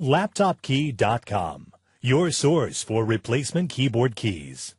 LaptopKey.com, your source for replacement keyboard keys.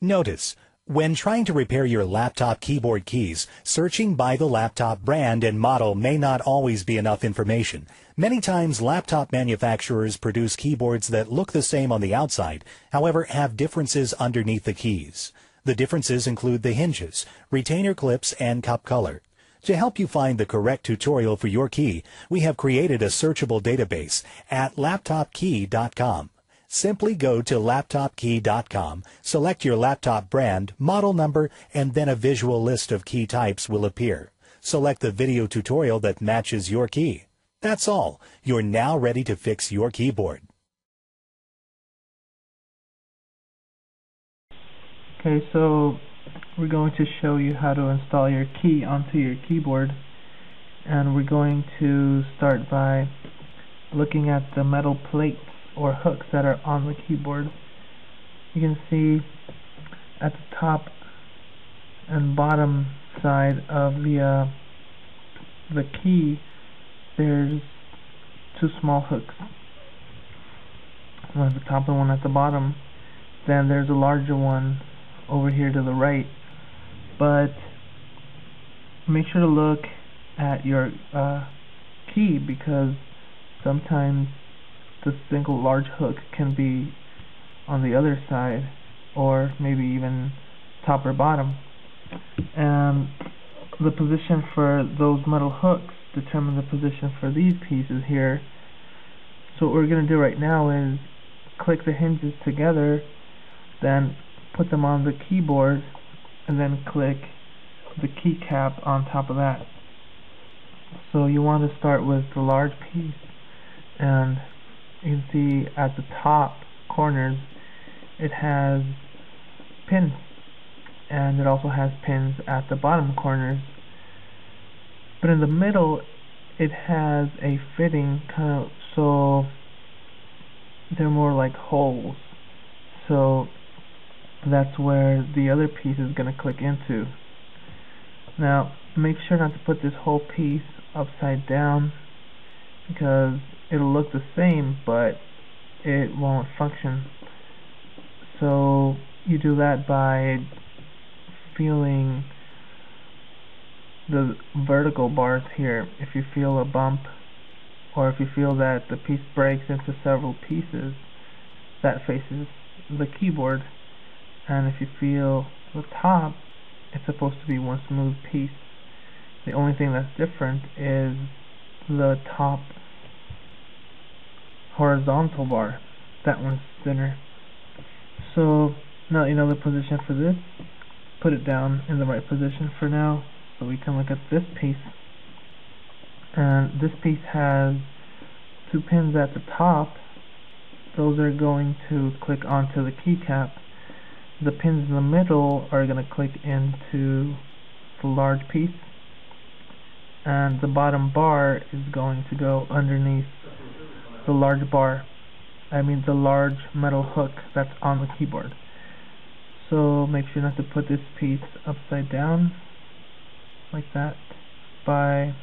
Notice, when trying to repair your laptop keyboard keys, searching by the laptop brand and model may not always be enough information. Many times laptop manufacturers produce keyboards that look the same on the outside, however have differences underneath the keys. The differences include the hinges, retainer clips, and cup color. To help you find the correct tutorial for your key, we have created a searchable database at laptopkey.com. Simply go to laptopkey.com, select your laptop brand, model number, and then a visual list of key types will appear. Select the video tutorial that matches your key. That's all. You're now ready to fix your keyboard. Okay, so we're going to show you how to install your key onto your keyboard. And we're going to start by looking at the metal plates or hooks that are on the keyboard. You can see at the top and bottom side of the uh, the key there's two small hooks. One at the top and one at the bottom. Then there's a larger one over here to the right. But make sure to look at your uh, key because sometimes the single large hook can be on the other side or maybe even top or bottom. And the position for those metal hooks determine the position for these pieces here. So what we're going to do right now is click the hinges together then put them on the keyboard and then click the keycap on top of that. So you want to start with the large piece and you can see at the top corners it has pins and it also has pins at the bottom corners but in the middle it has a fitting kind of so they're more like holes so that's where the other piece is going to click into. Now make sure not to put this whole piece upside down because it'll look the same but it won't function. So you do that by feeling the vertical bars here. If you feel a bump or if you feel that the piece breaks into several pieces that faces the keyboard and if you feel the top it's supposed to be one smooth piece. The only thing that's different is the top horizontal bar. That one's thinner. So now you know the position for this put it down in the right position for now so we can look at this piece. And this piece has two pins at the top. Those are going to click onto the keycap the pins in the middle are going to click into the large piece and the bottom bar is going to go underneath the large bar I mean the large metal hook that's on the keyboard. So make sure not to put this piece upside down like that by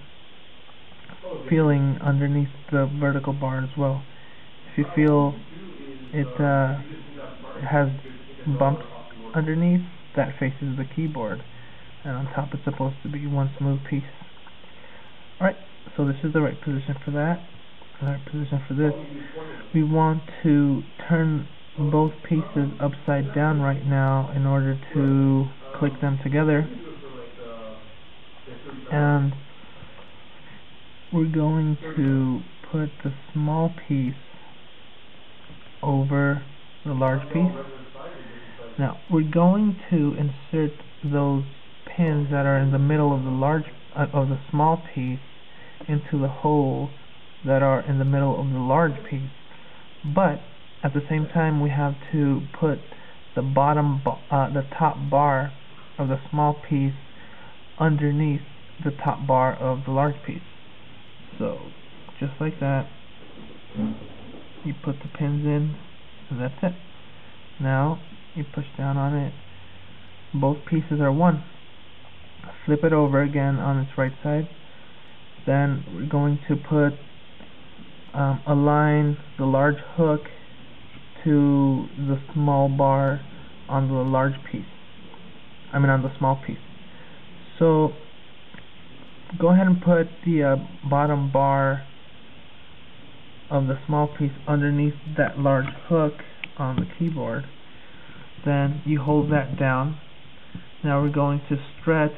feeling underneath the vertical bar as well. If you feel it uh, has bumps underneath that faces the keyboard and on top it's supposed to be one smooth piece. Alright so this is the right position for that the right position for this. We want to turn both pieces upside down right now in order to click them together. And we're going to put the small piece over the large piece now we're going to insert those pins that are in the middle of the large uh, of the small piece into the holes that are in the middle of the large piece. But at the same time we have to put the bottom uh, the top bar of the small piece underneath the top bar of the large piece. So just like that you put the pins in and that's it. Now you push down on it both pieces are one flip it over again on its right side. Then we're going to put um, align the large hook to the small bar on the large piece. I mean on the small piece. So go ahead and put the uh, bottom bar of the small piece underneath that large hook on the keyboard. Then you hold that down. Now we're going to stretch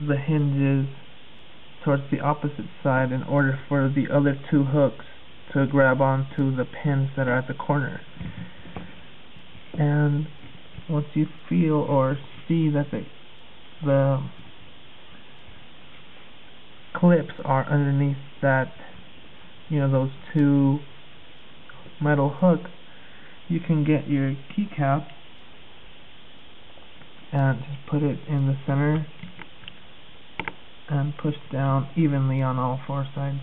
the hinges towards the opposite side in order for the other two hooks to grab onto the pins that are at the corner. And once you feel or see that the, the clips are underneath that, you know, those two metal hooks, you can get your keycap and just put it in the center and push down evenly on all four sides.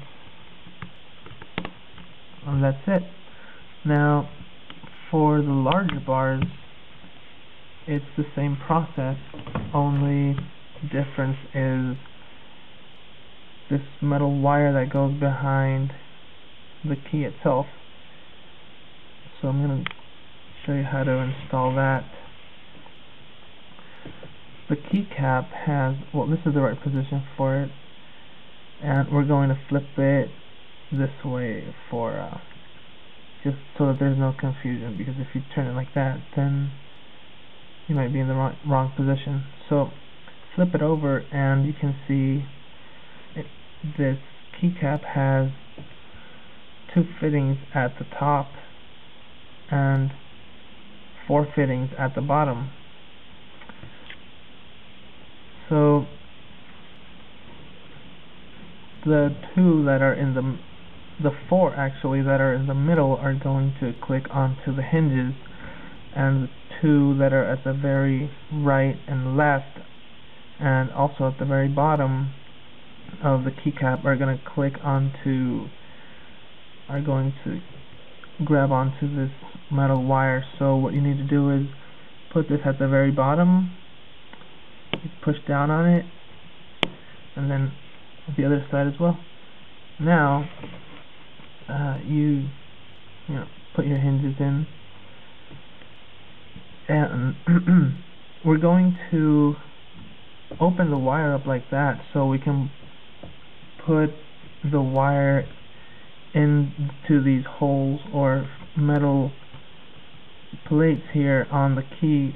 And that's it. Now for the larger bars it's the same process only difference is this metal wire that goes behind the key itself. So I'm going to show you how to install that the keycap has, well this is the right position for it, and we're going to flip it this way for, uh, just so that there's no confusion, because if you turn it like that, then you might be in the wrong, wrong position. So flip it over and you can see it, this keycap has two fittings at the top and four fittings at the bottom so the two that are in the the four actually that are in the middle are going to click onto the hinges and the two that are at the very right and left and also at the very bottom of the keycap are going to click onto are going to grab onto this metal wire. So what you need to do is put this at the very bottom push down on it and then the other side as well. Now uh, you you know put your hinges in and we're going to open the wire up like that so we can put the wire into these holes or metal plates here on the key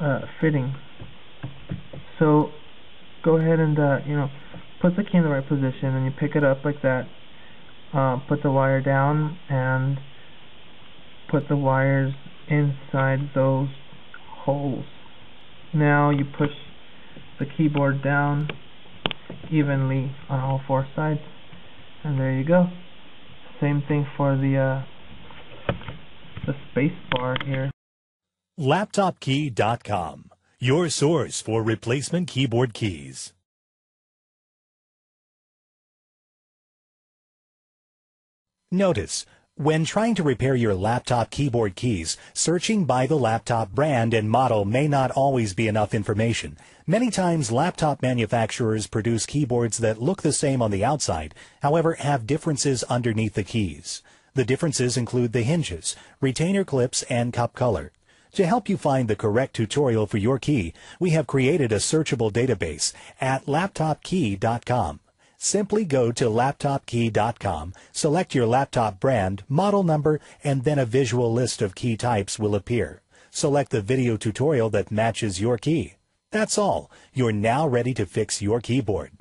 uh, fitting so go ahead and uh, you know put the key in the right position and you pick it up like that. Uh, put the wire down and put the wires inside those holes. Now you push the keyboard down evenly on all four sides and there you go. Same thing for the uh, the space bar here. LaptopKey.com your source for replacement keyboard keys. Notice, when trying to repair your laptop keyboard keys, searching by the laptop brand and model may not always be enough information. Many times laptop manufacturers produce keyboards that look the same on the outside, however have differences underneath the keys. The differences include the hinges, retainer clips, and cup color. To help you find the correct tutorial for your key, we have created a searchable database at laptopkey.com. Simply go to laptopkey.com, select your laptop brand, model number, and then a visual list of key types will appear. Select the video tutorial that matches your key. That's all. You're now ready to fix your keyboard.